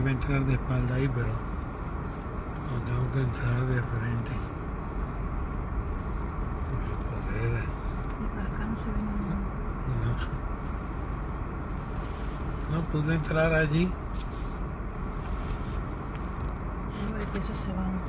iba a entrar de espalda ahí, pero no tengo que entrar de frente. Poder, Y para acá no se ve ninguno. no, no pude entrar allí. Veo que esos se van.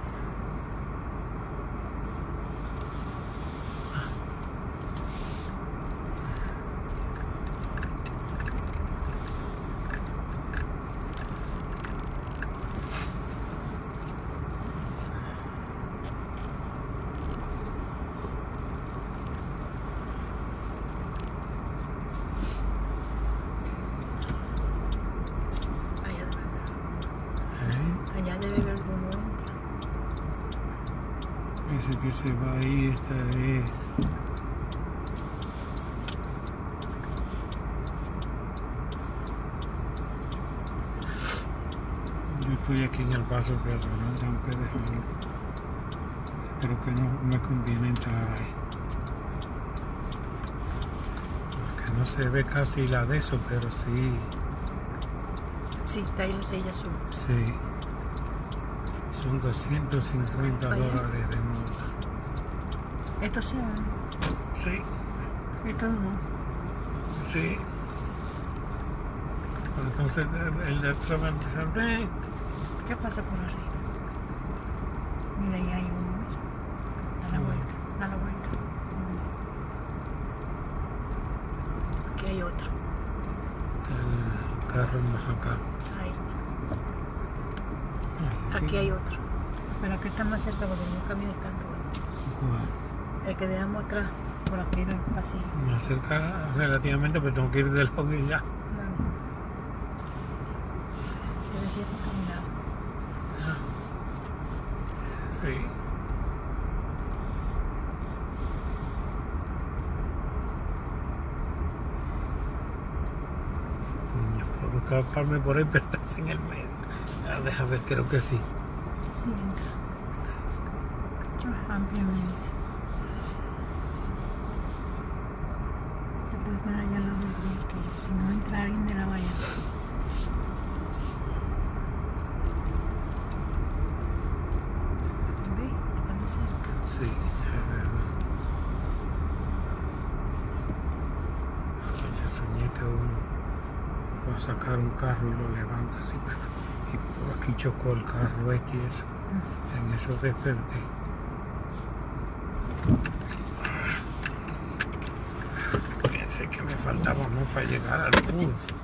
Allá debe haber. ¿eh? Allá debe haber alguno. Ese que se va ahí, esta es. Yo estoy aquí en el paso peatonal, tengo que dejarlo. Creo que no me conviene entrar ahí. Porque no se ve casi la de eso, pero sí, Sí, está ahí la silla azul. sí. Son 250 Vaya. dólares de multa. Estos se van. Sí. Estos no. Sí. Entonces el de atrás va a empezar. "Ven". ¿Qué pasa por arriba? Mira, ahí hay uno. Da la vuelta, da la vuelta. Aquí hay otro. El carro más acá. Ahí. Así Aquí hay otro. Pero aquí está más cerca porque no camina tanto. ¿Cuál? El que dejamos atrás, por aquí en el pasillo. Me acerca relativamente, pero tengo que ir del lado de allá. Caminaba. Sí. Coño, Puedo escaparme por ahí, pero estás en el medio. Ah, deja ver, creo que sí. Sí, entra. Ah, Ampliamente. Te puedes poner allá al lado del que si no entra alguien de la valla. ¿Ves? Está cerca. Sí, es verdad. Anoche soñé que uno va a sacar un carro y lo levanta así. Aquí chocó el carro este y eso. En eso desperté. Pensé que me faltaba más para llegar al bus.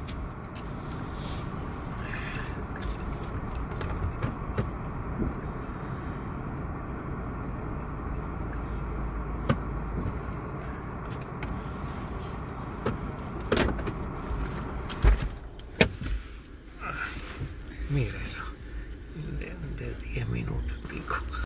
Mira eso. De, de 10 minutos pico.